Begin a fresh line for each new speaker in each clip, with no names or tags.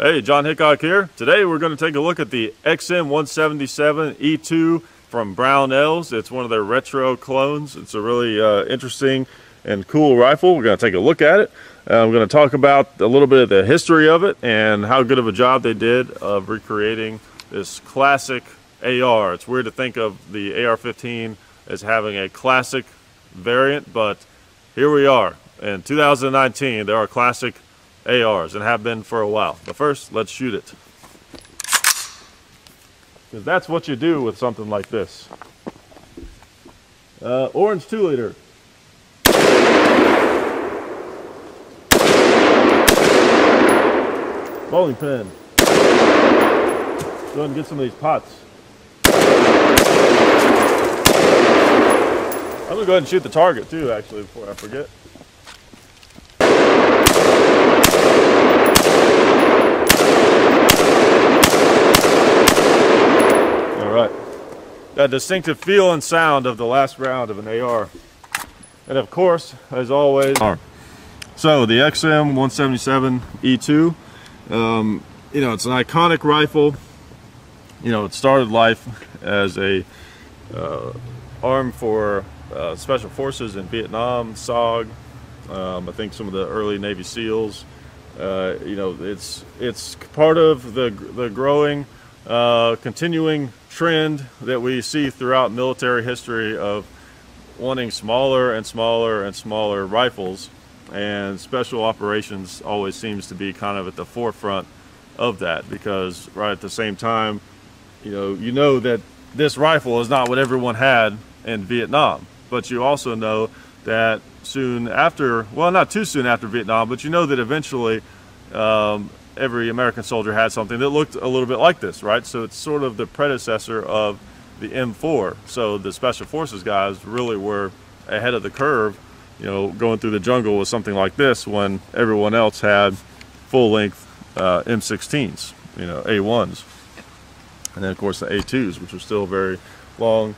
Hey, John Hickok here. Today we're going to take a look at the XM177E2 from Brownells. It's one of their retro clones. It's a really uh, interesting and cool rifle. We're going to take a look at it. Uh, we're going to talk about a little bit of the history of it and how good of a job they did of recreating this classic AR. It's weird to think of the AR-15 as having a classic variant, but here we are. In 2019, there are classic ARs and have been for a while. But first, let's shoot it. Because that's what you do with something like this. Uh, orange 2 liter. Bowling pin. Go ahead and get some of these pots. I'm gonna go ahead and shoot the target too, actually, before I forget. that distinctive feel and sound of the last round of an AR. And of course, as always, so the XM 177 E2, um, you know, it's an iconic rifle. You know, it started life as a uh, arm for uh, special forces in Vietnam, SOG. Um, I think some of the early Navy SEALs. Uh, you know, it's it's part of the the growing, uh, continuing trend that we see throughout military history of wanting smaller and smaller and smaller rifles and special operations always seems to be kind of at the forefront of that because right at the same time you know you know that this rifle is not what everyone had in Vietnam but you also know that soon after well not too soon after Vietnam but you know that eventually um, every American soldier had something that looked a little bit like this, right? So it's sort of the predecessor of the M4. So the Special Forces guys really were ahead of the curve, you know, going through the jungle with something like this when everyone else had full-length uh, M16s, you know, A1s. And then, of course, the A2s, which are still very long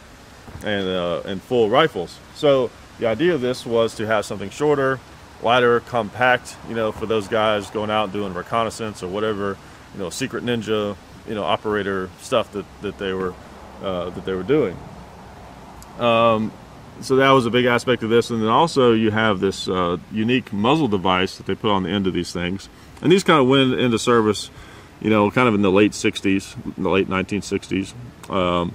and, uh, and full rifles. So the idea of this was to have something shorter, lighter, compact, you know, for those guys going out doing reconnaissance or whatever, you know, secret ninja, you know, operator stuff that, that they were uh, that they were doing. Um, so that was a big aspect of this, and then also you have this uh, unique muzzle device that they put on the end of these things, and these kind of went into service, you know, kind of in the late '60s, the late 1960s. Um,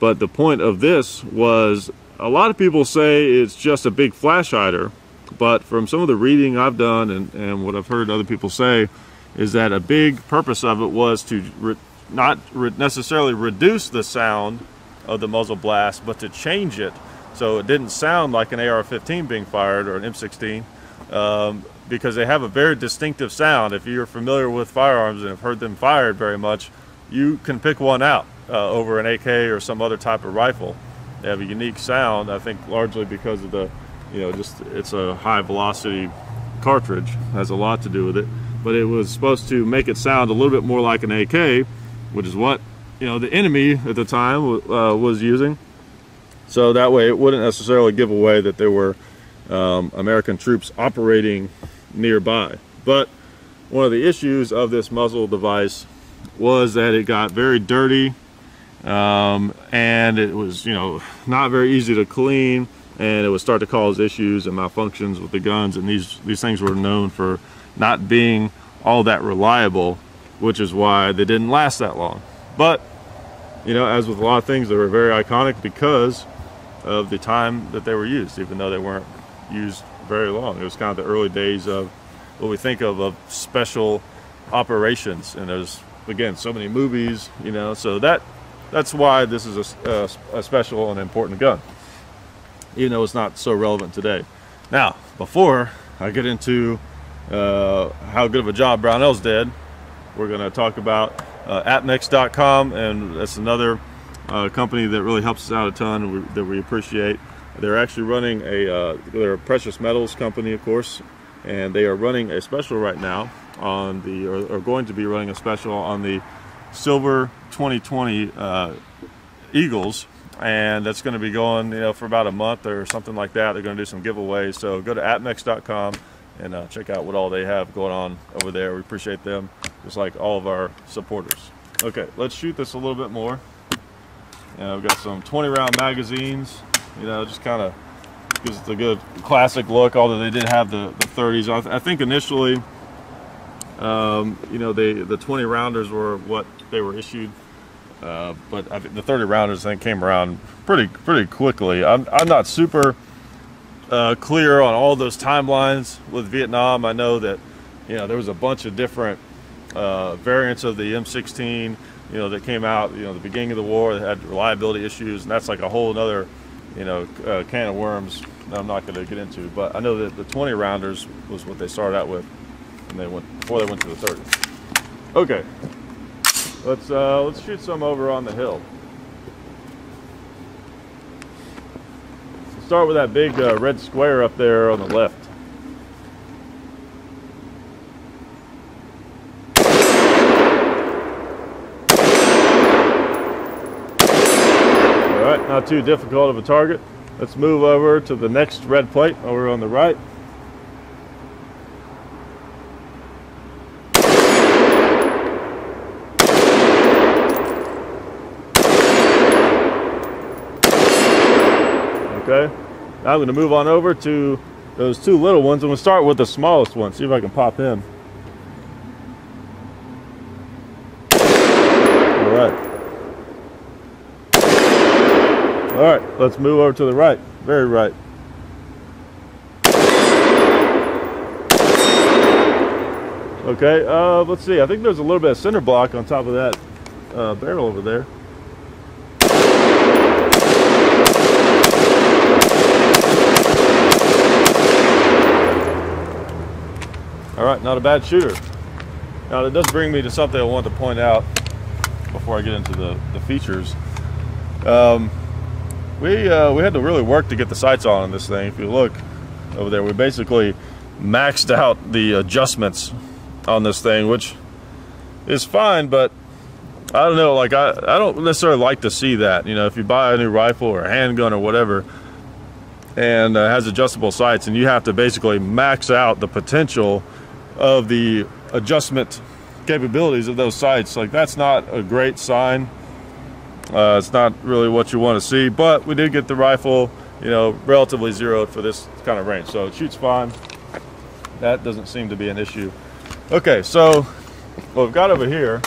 but the point of this was a lot of people say it's just a big flash hider but from some of the reading I've done and, and what I've heard other people say, is that a big purpose of it was to re not re necessarily reduce the sound of the muzzle blast, but to change it so it didn't sound like an AR-15 being fired or an M16, um, because they have a very distinctive sound. If you're familiar with firearms and have heard them fired very much, you can pick one out uh, over an AK or some other type of rifle. They have a unique sound, I think largely because of the you know, just it's a high velocity cartridge, has a lot to do with it. But it was supposed to make it sound a little bit more like an AK, which is what you know the enemy at the time uh, was using. So that way, it wouldn't necessarily give away that there were um, American troops operating nearby. But one of the issues of this muzzle device was that it got very dirty um, and it was, you know, not very easy to clean and it would start to cause issues and malfunctions with the guns. And these these things were known for not being all that reliable which is why they didn't last that long. But you know as with a lot of things they were very iconic because of the time that they were used even though they weren't used very long. It was kind of the early days of what we think of of special operations. And there's again so many movies you know so that that's why this is a, a, a special and important gun even though it's not so relevant today. Now, before I get into uh, how good of a job Brownells did, we're going to talk about uh, and that's another uh, company that really helps us out a ton we, that we appreciate. They're actually running a, uh, they're a precious metals company, of course, and they are running a special right now on the, or, or going to be running a special on the Silver 2020 uh, Eagles and that's going to be going you know for about a month or something like that they're going to do some giveaways so go to apmex.com and uh, check out what all they have going on over there we appreciate them just like all of our supporters. Okay, let's shoot this a little bit more. And I've got some 20 round magazines, you know, just kind of gives it a good classic look, although they did have the, the 30s. I, th I think initially, um, you know, they, the 20 rounders were what they were issued. Uh, but I the 30 rounders I think came around pretty pretty quickly. I'm, I'm not super uh, clear on all those timelines with Vietnam. I know that you know there was a bunch of different uh, variants of the M16, you know, that came out, you know, the beginning of the war that had reliability issues, and that's like a whole other, you know, uh, can of worms that I'm not going to get into. But I know that the 20 rounders was what they started out with, and they went before they went to the 30s. Okay, let's uh, let's shoot some over on the hill. start with that big uh, red square up there on the left. All right, not too difficult of a target. Let's move over to the next red plate over on the right. Okay, now I'm going to move on over to those two little ones. Going to start with the smallest one, see if I can pop in. Alright. All right, let's move over to the right, very right. Okay, uh, let's see. I think there's a little bit of center block on top of that uh, barrel over there. All right, not a bad shooter. Now, that does bring me to something I want to point out before I get into the, the features. Um, we uh, we had to really work to get the sights on this thing. If you look over there, we basically maxed out the adjustments on this thing, which is fine, but I don't know, like I, I don't necessarily like to see that. You know, if you buy a new rifle or a handgun or whatever, and uh, has adjustable sights, and you have to basically max out the potential of the adjustment capabilities of those sights. Like that's not a great sign uh, it's not really what you want to see, but we did get the rifle, you know, relatively zeroed for this kind of range. So it shoots fine. That doesn't seem to be an issue. Okay, so what we've got over here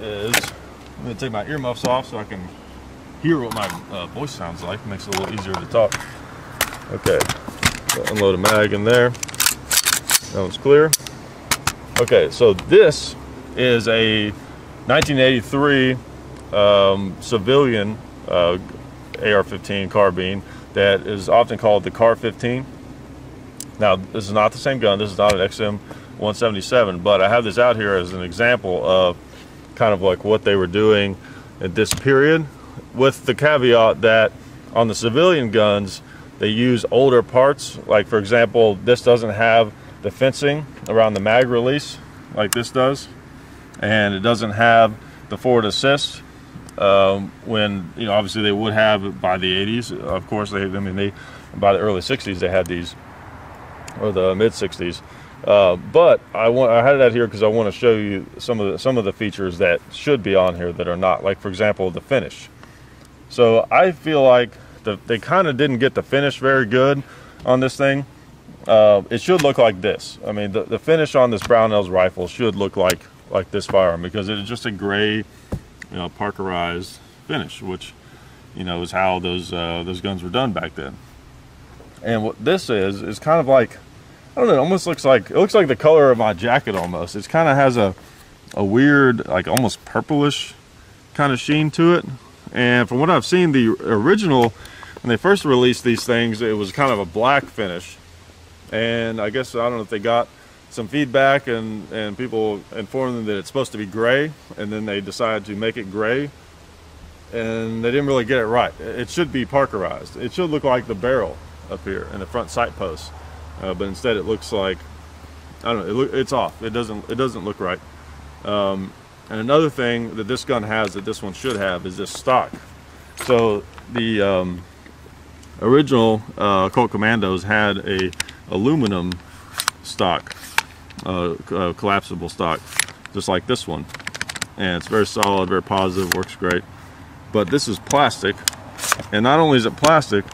is, I'm gonna take my earmuffs off so I can hear what my uh, voice sounds like. It makes it a little easier to talk. Okay, so unload a mag in there. That one's clear. Okay, so this is a 1983 um, civilian uh, AR-15 carbine that is often called the CAR-15. Now, this is not the same gun. This is not an XM177, but I have this out here as an example of kind of like what they were doing at this period, with the caveat that on the civilian guns, they use older parts. Like, for example, this doesn't have the fencing around the mag release like this does. And it doesn't have the forward assist um, when you know obviously they would have by the 80s of course they I mean they by the early 60s they had these or the mid 60s uh, but I want I had it out here because I want to show you some of the some of the features that should be on here that are not like for example the finish. So I feel like the, they kind of didn't get the finish very good on this thing uh, it should look like this I mean the, the finish on this Brownells rifle should look like like this firearm because it is just a gray, you know, Parkerized finish, which you know is how those uh, those guns were done back then. And what this is is kind of like I don't know, it almost looks like it looks like the color of my jacket almost. It kind of has a a weird like almost purplish kind of sheen to it. And from what I've seen, the original when they first released these things, it was kind of a black finish. And I guess I don't know if they got some feedback and, and people informed them that it's supposed to be gray and then they decided to make it gray and they didn't really get it right. It should be parkerized. It should look like the barrel up here in the front sight post, uh, but instead it looks like I don't know. It look, it's off. It doesn't. It doesn't look right. Um, and another thing that this gun has that this one should have is this stock. So the um, original uh, Colt Commandos had a aluminum stock uh, uh, collapsible stock, just like this one. And it's very solid, very positive, works great. But this is plastic, and not only is it plastic,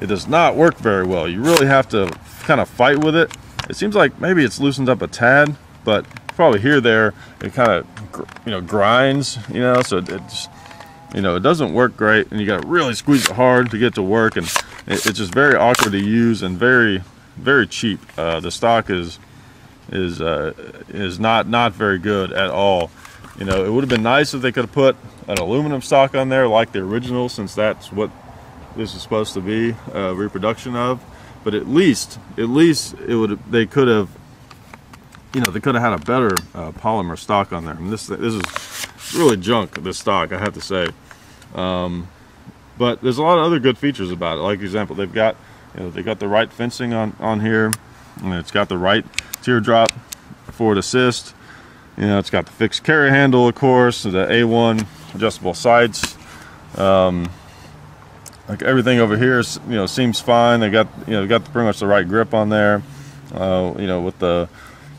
it does not work very well. You really have to kind of fight with it. It seems like maybe it's loosened up a tad, but probably here there it kind of you know grinds, you know, so it, just you know it doesn't work great, and you got to really squeeze it hard to get to work, and it, it's just very awkward to use and very very cheap. Uh, the stock is is uh, is not not very good at all. You know, it would have been nice if they could have put an aluminum stock on there like the original, since that's what this is supposed to be a reproduction of. But at least, at least it would they could have, you know, they could have had a better uh, polymer stock on there. I mean, this this is really junk. This stock, I have to say. Um, but there's a lot of other good features about it. Like example, they've got, you know, they got the right fencing on on here, and it's got the right teardrop forward assist. You know, it's got the fixed carry handle, of course, the A1 adjustable sights. Um, like everything over here, is, you know, seems fine. They got, you know, got pretty much the right grip on there. Uh, you know, with the,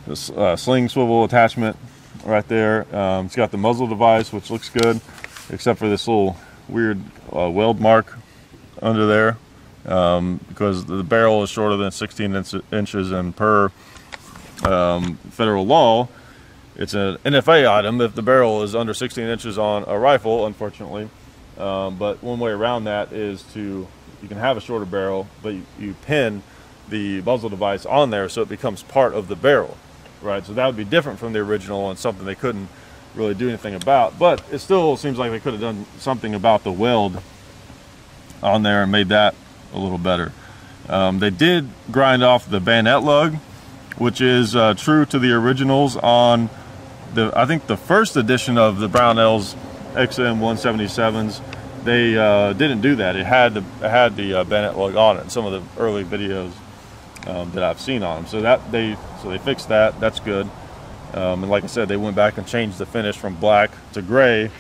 the uh, sling swivel attachment right there. Um, it's got the muzzle device, which looks good, except for this little weird uh, weld mark under there um, because the barrel is shorter than 16 inch inches and per um, federal law, it's an NFA item if the barrel is under 16 inches on a rifle, unfortunately. Um, but one way around that is to, you can have a shorter barrel, but you, you pin the muzzle device on there so it becomes part of the barrel, right? So that would be different from the original and something they couldn't really do anything about. But it still seems like they could have done something about the weld on there and made that a little better. Um, they did grind off the bayonet lug, which is uh, true to the originals on the I think the first edition of the Brownells XM 177s. They uh, didn't do that. It had the it had the uh, bayonet lug on it. In some of the early videos um, that I've seen on them. So that they so they fixed that. That's good. Um, and like I said, they went back and changed the finish from black to gray,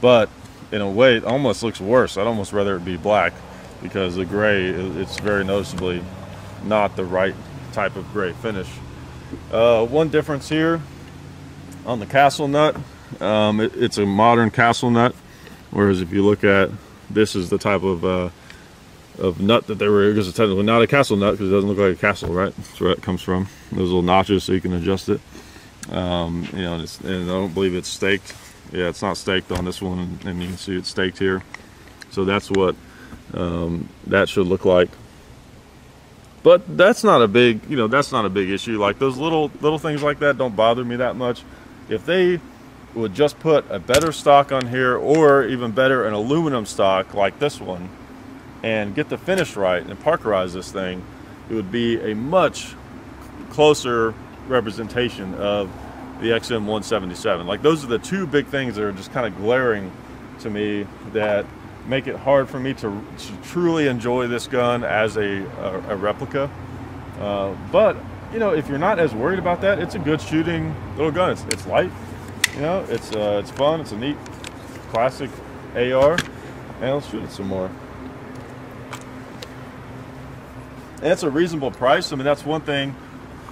but in a way, it almost looks worse. I'd almost rather it be black because the gray, it's very noticeably not the right type of gray finish. Uh, one difference here on the castle nut, um, it, it's a modern castle nut, whereas if you look at this is the type of uh, of nut that they were, because it's technically not a castle nut because it doesn't look like a castle, right? That's where it comes from. Those little notches so you can adjust it. Um, you know, and, and, I don't believe it's staked. Yeah, it's not staked on this one, and you can see it's staked here. So that's what um, that should look like. But that's not a big you know that's not a big issue. Like those little little things like that don't bother me that much. If they would just put a better stock on here or even better an aluminum stock like this one and get the finish right and parkerize this thing it would be a much closer representation of the XM 177 like those are the two big things that are just kind of glaring to me that make it hard for me to, to truly enjoy this gun as a, a, a replica. Uh, but you know, if you're not as worried about that, it's a good shooting little gun. It's, it's light, you know, it's uh, it's fun. It's a neat classic AR, and let's shoot it some more. And it's a reasonable price. I mean, that's one thing.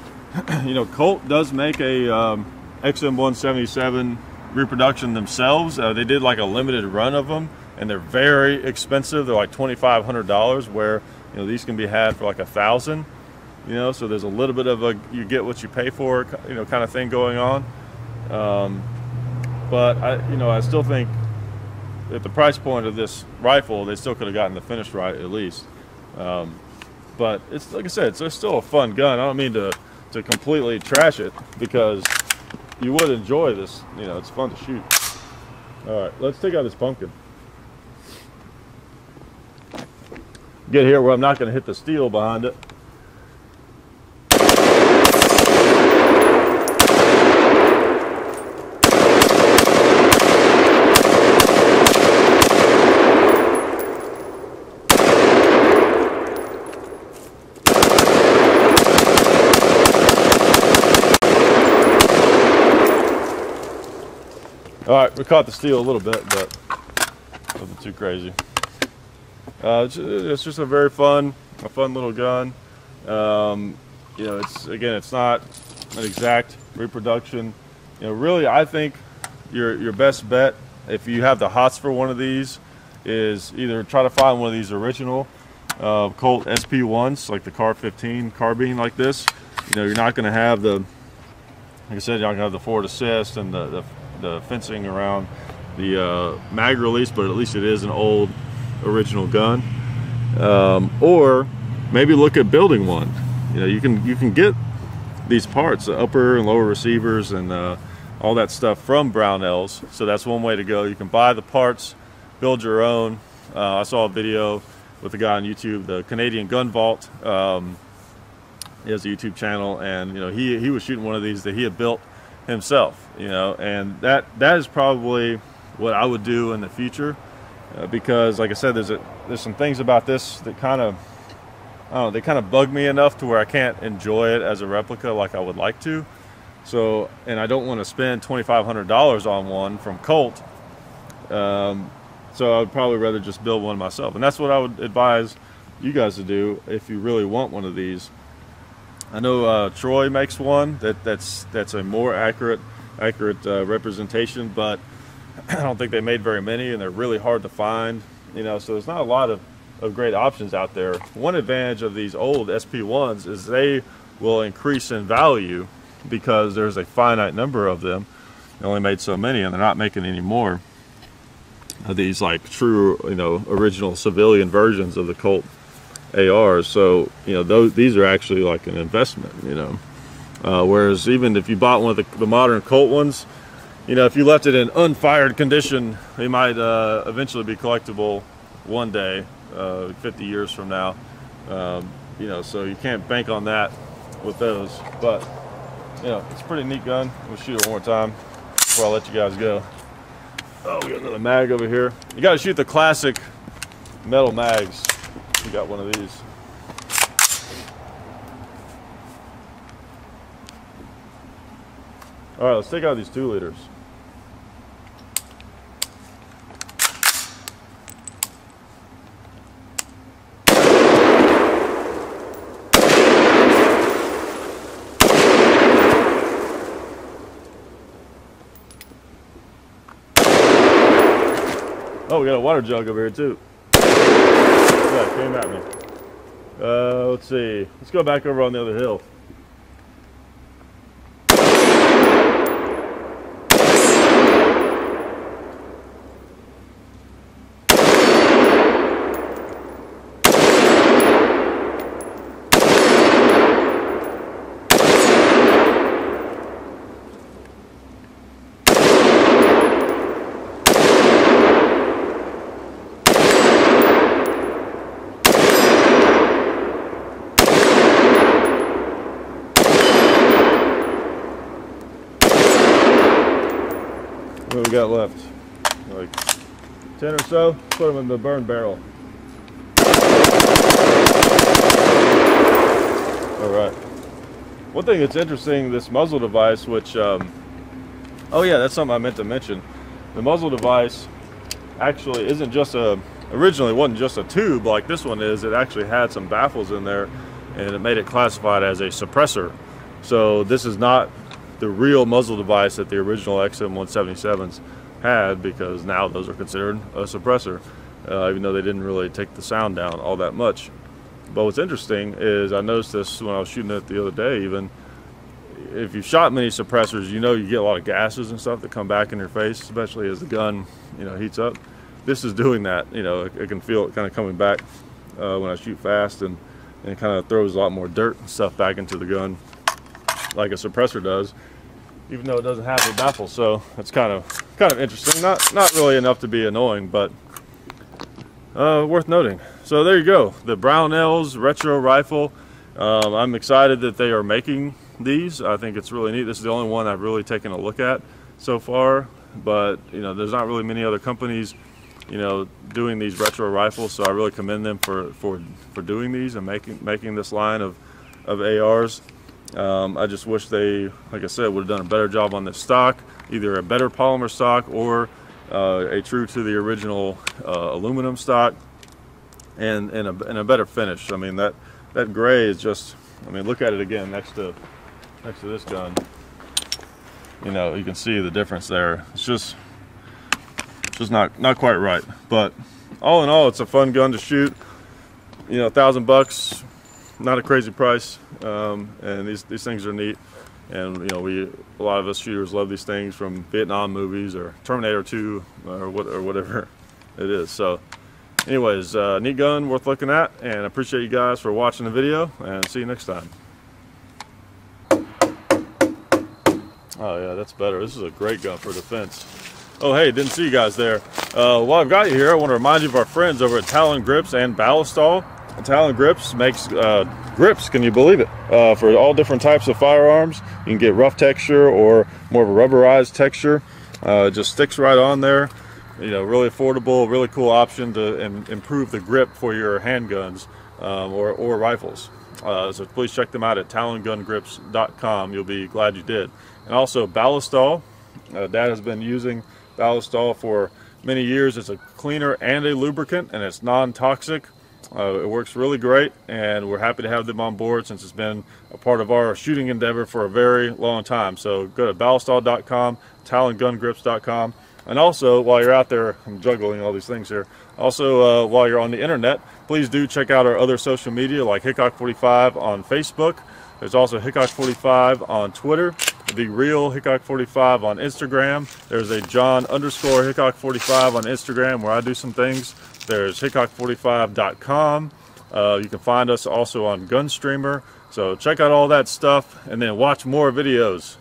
you know, Colt does make a um, XM177 reproduction themselves. Uh, they did like a limited run of them and they're very expensive. They're like $2,500 where, you know, these can be had for like a thousand, you know, so there's a little bit of a, you get what you pay for, you know, kind of thing going on. Um, but I, you know, I still think at the price point of this rifle, they still could have gotten the finish right at least. Um, but it's like I said, it's, it's still a fun gun. I don't mean to, to completely trash it because you would enjoy this. You know, it's fun to shoot. All right, let's take out this pumpkin. Get here where I'm not going to hit the steel behind it. All right, we caught the steel a little bit, but nothing too crazy. Uh, it's, just a very fun, a fun little gun. Um, you know, it's again, it's not an exact reproduction. You know, really, I think your your best bet if you have the hots for one of these is either try to find one of these original uh, Colt SP1s, like the Car 15 carbine like this. You know, you're not going to have the, like I said, you're not going to have the forward assist and the, the, the fencing around the uh, mag release, but at least it is an old original gun. Um, or maybe look at building one. You know, you can you can get these parts, the upper and lower receivers and uh, all that stuff from Brownells. So that's one way to go. You can buy the parts, build your own. Uh, I saw a video with a guy on YouTube, the Canadian Gun Vault. Um, he has a YouTube channel, and you know he he was shooting one of these that he had built himself. You know, and that that is probably what I would do in the future, uh, because like I said, there's a there's some things about this that kind of I don't know, they kind of bug me enough to where I can't enjoy it as a replica like I would like to. So, and I don't want to spend $2,500 on one from Colt. Um, so I would probably rather just build one myself. And that's what I would advise you guys to do if you really want one of these. I know uh, Troy makes one that, that's that's a more accurate accurate uh, representation, but I don't think they made very many, and they're really hard to find. You know, so there's not a lot of, of great options out there. One advantage of these old SP1s is they will increase in value because there's a finite number of them. They only made so many, and they're not making any more of these like true, you know, original civilian versions of the Colt ARs. So you know, those these are actually like an investment. You know, uh, whereas even if you bought one of the, the, modern Colt ones, you know, if you left it in unfired condition, they might uh, eventually be collectible one day, uh, 50 years from now. Um, you know, so you can't bank on that with those, but you know, it's a pretty neat gun. We'll shoot it one more time before I let you guys go. Oh, we got another mag over here. You got to shoot the classic metal mags. We got one of these. All right, let's take out these two liters. Oh, we got a water jug over here too. Yeah, came at me. Uh, let's see. Let's go back over on the other hill. What we got left? Like 10 or so. Put them in the burn barrel. All right. One thing that's interesting, this muzzle device, which, um, oh yeah, that's something I meant to mention. The muzzle device actually isn't just a, originally wasn't just a tube like this one is. It actually had some baffles in there and it made it classified as a suppressor. So this is not the real muzzle device that the original XM177s had because now those are considered a suppressor, uh, even though they didn't really take the sound down all that much. But what's interesting is I noticed this when I was shooting it the other day even, if you shot many suppressors, you know you get a lot of gases and stuff that come back in your face, especially as the gun, you know, heats up. This is doing that, you know, I can feel it kind of coming back uh, when I shoot fast and, and it kind of throws a lot more dirt and stuff back into the gun like a suppressor does even though it doesn't have a baffle. So it's kind of kind of interesting. Not not really enough to be annoying, but uh, worth noting. So there you go, the Brownells retro rifle. Um, I'm excited that they are making these. I think it's really neat. This is the only one I've really taken a look at so far, but you know, there's not really many other companies, you know, doing these retro rifles. So I really commend them for for for doing these and making making this line of of ARs. Um, I just wish they, like I said, would have done a better job on this stock, either a better polymer stock or uh, a true to the original uh, aluminum stock, and and a, a better finish. I mean that that gray is just, I mean look at it again next to next to this gun, you know, you can see the difference there. It's just, just not not quite right. But all in all, it's a fun gun to shoot. You know, a thousand bucks, not a crazy price, um, and these these things are neat. And you know, we a lot of us shooters love these things from Vietnam movies or Terminator 2 or what or whatever it is. So, anyways, uh, neat gun, worth looking at, and appreciate you guys for watching the video. And see you next time. Oh yeah, that's better. This is a great gun for defense. Oh hey, didn't see you guys there. Uh, while I've got you here, I want to remind you of our friends over at Talon Grips and Ballistol. Talon Grips makes uh, grips, can you believe it? Uh, for all different types of firearms. You can get rough texture or more of a rubberized texture. Uh, just sticks right on there. You know, really affordable, really cool option to improve the grip for your handguns um, or, or rifles. Uh, so please check them out at talongungrips.com. You'll be glad you did. And also Ballistol. Uh, Dad has been using Ballistol for many years. It's a cleaner and a lubricant, and it's non-toxic. Uh, it works really great, and we're happy to have them on board since it's been a part of our shooting endeavor for a very long time. So go to ballistol.com, talongungrips.com, and also while you're out there, I'm juggling all these things here. Also, uh, while you're on the internet, please do check out our other social media like Hickok45 on Facebook. There's also Hickok45 on Twitter the real Hickok45 on Instagram. There's a John underscore Hickok45 on Instagram where I do some things. There's Hickok45.com. Uh, you can find us also on Gunstreamer. So check out all that stuff and then watch more videos.